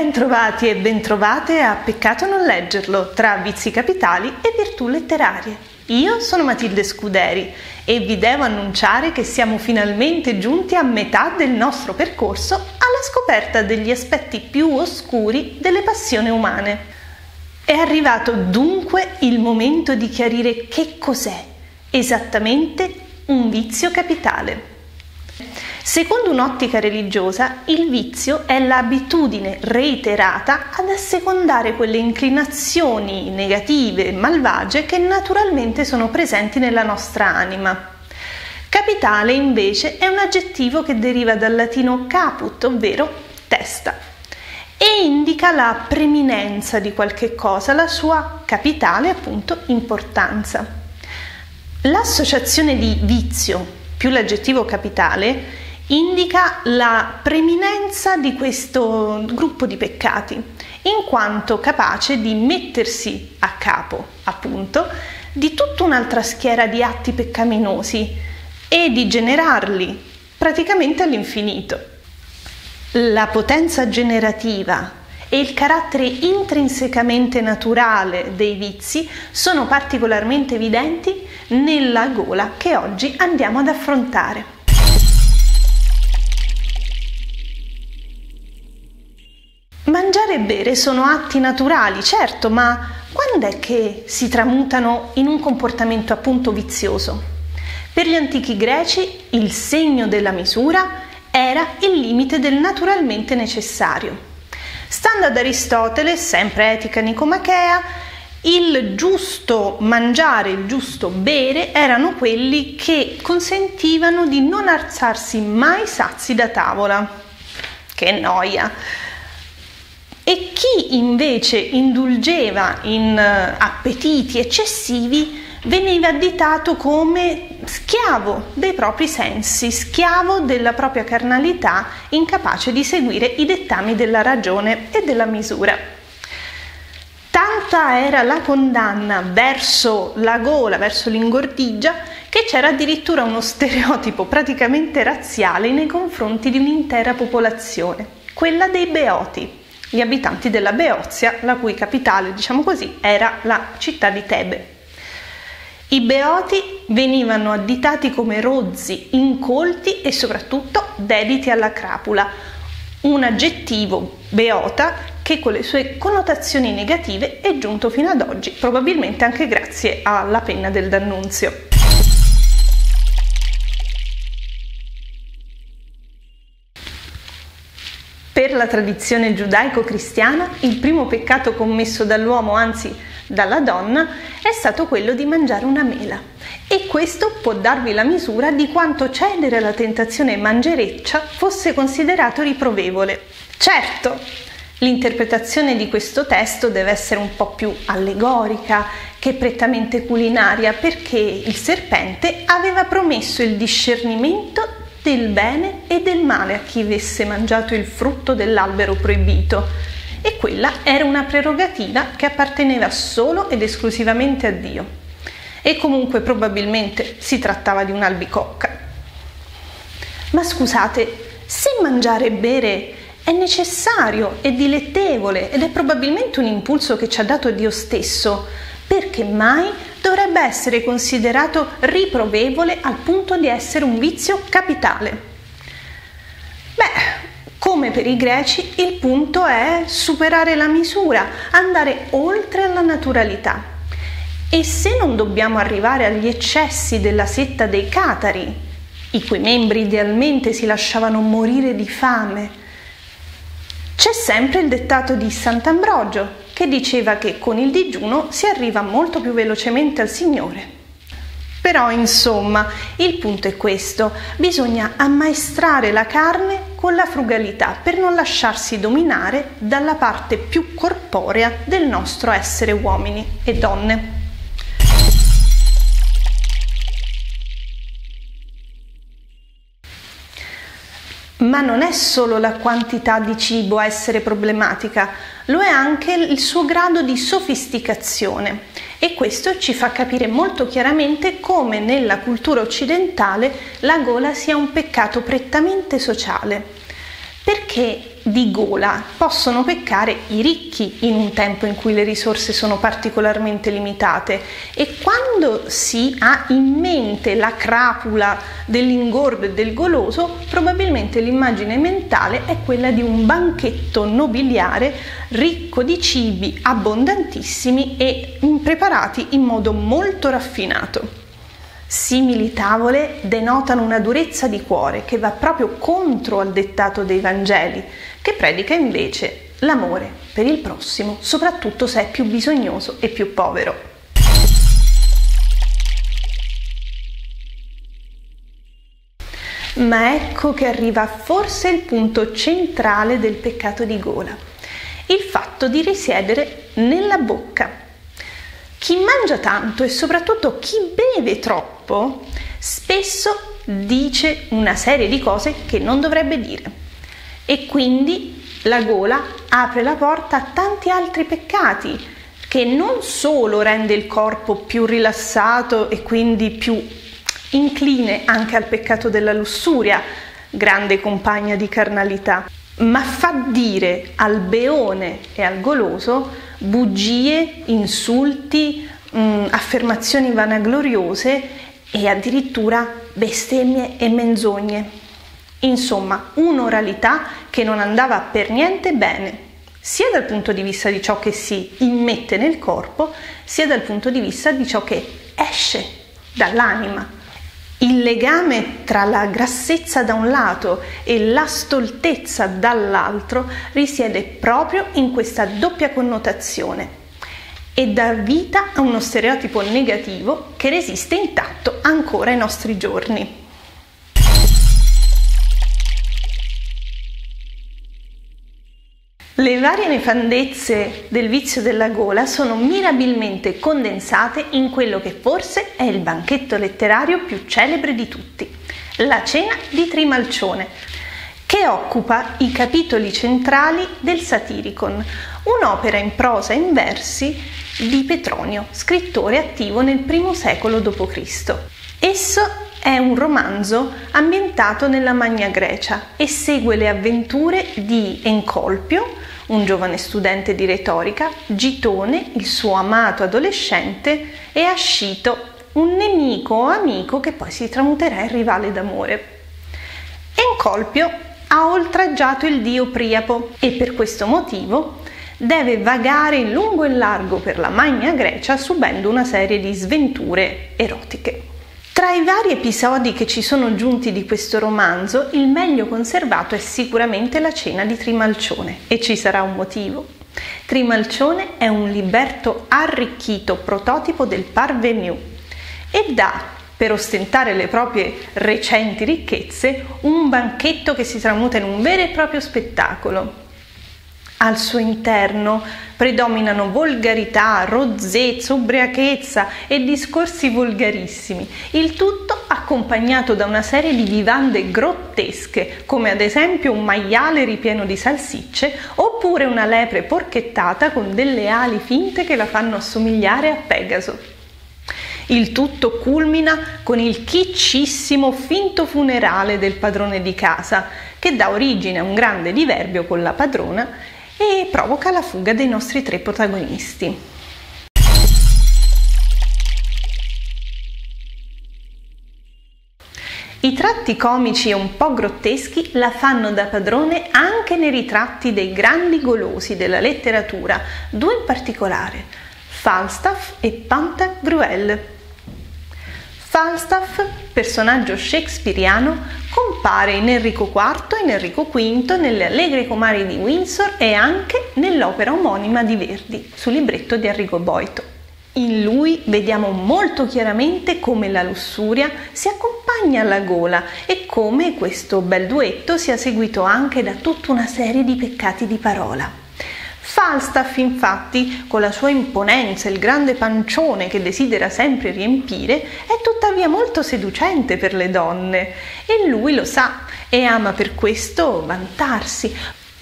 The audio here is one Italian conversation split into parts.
Bentrovati e bentrovate a Peccato non leggerlo tra vizi capitali e virtù letterarie. Io sono Matilde Scuderi e vi devo annunciare che siamo finalmente giunti a metà del nostro percorso alla scoperta degli aspetti più oscuri delle passioni umane. È arrivato dunque il momento di chiarire che cos'è esattamente un vizio capitale. Secondo un'ottica religiosa, il vizio è l'abitudine reiterata ad assecondare quelle inclinazioni negative e malvagie che naturalmente sono presenti nella nostra anima. Capitale invece è un aggettivo che deriva dal latino caput, ovvero testa, e indica la preminenza di qualche cosa, la sua capitale appunto importanza. L'associazione di vizio più l'aggettivo capitale indica la preminenza di questo gruppo di peccati, in quanto capace di mettersi a capo, appunto, di tutta un'altra schiera di atti peccaminosi e di generarli praticamente all'infinito. La potenza generativa e il carattere intrinsecamente naturale dei vizi sono particolarmente evidenti nella gola che oggi andiamo ad affrontare. Mangiare e bere sono atti naturali, certo, ma quando è che si tramutano in un comportamento appunto vizioso? Per gli antichi greci il segno della misura era il limite del naturalmente necessario. Stando ad Aristotele, sempre etica nicomachea, il giusto mangiare, il giusto bere erano quelli che consentivano di non alzarsi mai sazi da tavola. Che noia! E chi invece indulgeva in eh, appetiti eccessivi veniva additato come schiavo dei propri sensi, schiavo della propria carnalità, incapace di seguire i dettami della ragione e della misura. Tanta era la condanna verso la gola, verso l'ingordigia, che c'era addirittura uno stereotipo praticamente razziale nei confronti di un'intera popolazione, quella dei beoti gli abitanti della Beozia, la cui capitale, diciamo così, era la città di Tebe. I beoti venivano additati come rozzi, incolti e soprattutto dediti alla crapula, un aggettivo beota che con le sue connotazioni negative è giunto fino ad oggi, probabilmente anche grazie alla penna del D'Annunzio. Per la tradizione giudaico-cristiana, il primo peccato commesso dall'uomo, anzi dalla donna, è stato quello di mangiare una mela. E questo può darvi la misura di quanto cedere alla tentazione mangereccia fosse considerato riprovevole. Certo, l'interpretazione di questo testo deve essere un po' più allegorica che prettamente culinaria, perché il serpente aveva promesso il discernimento del bene e del male a chi avesse mangiato il frutto dell'albero proibito e quella era una prerogativa che apparteneva solo ed esclusivamente a Dio. E comunque probabilmente si trattava di un'albicocca. Ma scusate, se mangiare e bere è necessario, è dilettevole ed è probabilmente un impulso che ci ha dato Dio stesso, perché mai dovrebbe essere considerato riprovevole al punto di essere un vizio capitale. Beh, come per i greci, il punto è superare la misura, andare oltre la naturalità. E se non dobbiamo arrivare agli eccessi della setta dei catari, i cui membri idealmente si lasciavano morire di fame, c'è sempre il dettato di Sant'Ambrogio, che diceva che con il digiuno si arriva molto più velocemente al Signore. Però insomma, il punto è questo, bisogna ammaestrare la carne con la frugalità per non lasciarsi dominare dalla parte più corporea del nostro essere uomini e donne. Ma non è solo la quantità di cibo a essere problematica, lo è anche il suo grado di sofisticazione e questo ci fa capire molto chiaramente come nella cultura occidentale la gola sia un peccato prettamente sociale. Perché di gola possono peccare i ricchi in un tempo in cui le risorse sono particolarmente limitate e quando si ha in mente la crapula dell'ingordo e del goloso, probabilmente l'immagine mentale è quella di un banchetto nobiliare ricco di cibi abbondantissimi e preparati in modo molto raffinato. Simili tavole denotano una durezza di cuore che va proprio contro al dettato dei Vangeli, che predica invece l'amore per il prossimo, soprattutto se è più bisognoso e più povero. Ma ecco che arriva forse il punto centrale del peccato di gola, il fatto di risiedere nella bocca chi mangia tanto e soprattutto chi beve troppo spesso dice una serie di cose che non dovrebbe dire. E quindi la gola apre la porta a tanti altri peccati che non solo rende il corpo più rilassato e quindi più incline anche al peccato della lussuria, grande compagna di carnalità, ma fa dire al beone e al goloso bugie, insulti, mh, mm, affermazioni vanagloriose e addirittura bestemmie e menzogne. Insomma, un'oralità che non andava per niente bene, sia dal punto di vista di ciò che si immette nel corpo, sia dal punto di vista di ciò che esce dall'anima. Il legame tra la grassezza da un lato e la stoltezza dall'altro risiede proprio in questa doppia connotazione e dà vita a uno stereotipo negativo che resiste intatto ancora ai nostri giorni. Le varie nefandezze del vizio della gola sono mirabilmente condensate in quello che forse è il banchetto letterario più celebre di tutti, la cena di Trimalcione, che occupa i capitoli centrali del Satiricon, un'opera in prosa e in versi di Petronio, scrittore attivo nel I secolo d.C. Esso è un romanzo ambientato nella Magna Grecia e segue le avventure di Encolpio, un giovane studente di retorica, Gitone, il suo amato adolescente, e Ascito, un nemico o amico che poi si tramuterà in rivale d'amore. Encolpio ha oltraggiato il dio Priapo e per questo motivo deve vagare in lungo e largo per la Magna Grecia subendo una serie di sventure erotiche. Tra i vari episodi che ci sono giunti di questo romanzo, il meglio conservato è sicuramente la cena di Trimalcione e ci sarà un motivo. Trimalcione è un liberto arricchito prototipo del parvenu e dà, per ostentare le proprie recenti ricchezze, un banchetto che si tramuta in un vero e proprio spettacolo. Al suo interno predominano volgarità, rozzezza, ubriachezza e discorsi volgarissimi, il tutto accompagnato da una serie di vivande grottesche, come ad esempio un maiale ripieno di salsicce oppure una lepre porchettata con delle ali finte che la fanno assomigliare a Pegaso. Il tutto culmina con il kitschissimo finto funerale del padrone di casa, che dà origine a un grande diverbio con la padrona e provoca la fuga dei nostri tre protagonisti. I tratti comici e un po' grotteschi la fanno da padrone anche nei ritratti dei grandi golosi della letteratura, due in particolare, Falstaff e Pantagruel. Falstaff, personaggio shakespeariano, compare in Enrico IV in Enrico V, nelle Allegre Comari di Windsor e anche nell'opera omonima di Verdi, sul libretto di Arrigo Boito. In lui vediamo molto chiaramente come la lussuria si accompagna alla gola e come questo bel duetto sia seguito anche da tutta una serie di peccati di parola. Falstaff, infatti, con la sua imponenza e il grande pancione che desidera sempre riempire, è tuttavia molto seducente per le donne. E lui lo sa e ama per questo vantarsi,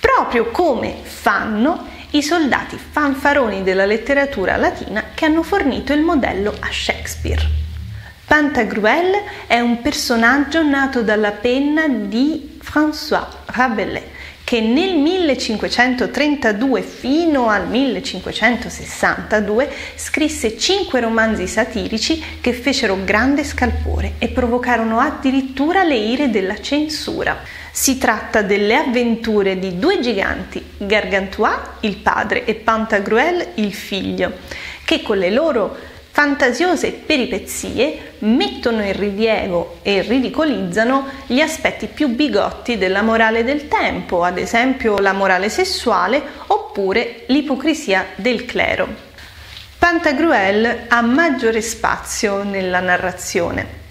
proprio come fanno i soldati fanfaroni della letteratura latina che hanno fornito il modello a Shakespeare. Pantagruel è un personaggio nato dalla penna di François Rabelais che nel 1532 fino al 1562 scrisse cinque romanzi satirici che fecero grande scalpore e provocarono addirittura le ire della censura. Si tratta delle avventure di due giganti, Gargantua, il padre, e Pantagruel, il figlio, che con le loro fantasiose peripezie mettono in rilievo e ridicolizzano gli aspetti più bigotti della morale del tempo, ad esempio la morale sessuale oppure l'ipocrisia del clero. Pantagruel ha maggiore spazio nella narrazione.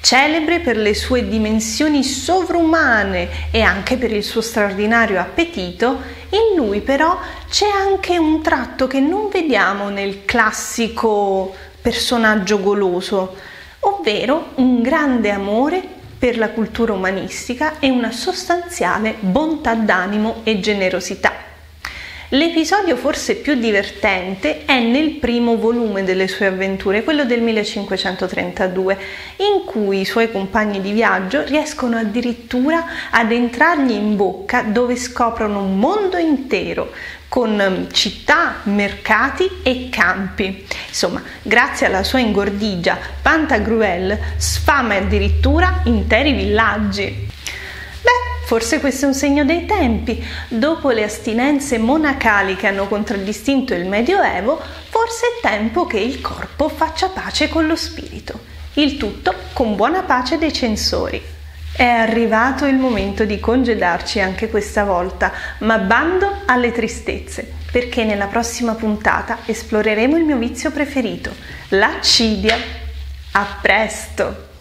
Celebre per le sue dimensioni sovrumane e anche per il suo straordinario appetito, in lui però c'è anche un tratto che non vediamo nel classico personaggio goloso, ovvero un grande amore per la cultura umanistica e una sostanziale bontà d'animo e generosità. L'episodio forse più divertente è nel primo volume delle sue avventure, quello del 1532, in cui i suoi compagni di viaggio riescono addirittura ad entrargli in bocca dove scoprono un mondo intero, con città, mercati e campi. Insomma, grazie alla sua ingordigia, Pantagruel sfama addirittura interi villaggi. Forse questo è un segno dei tempi. Dopo le astinenze monacali che hanno contraddistinto il Medioevo, forse è tempo che il corpo faccia pace con lo spirito. Il tutto con buona pace dei censori. È arrivato il momento di congedarci anche questa volta, ma bando alle tristezze, perché nella prossima puntata esploreremo il mio vizio preferito, l'accidia. A presto!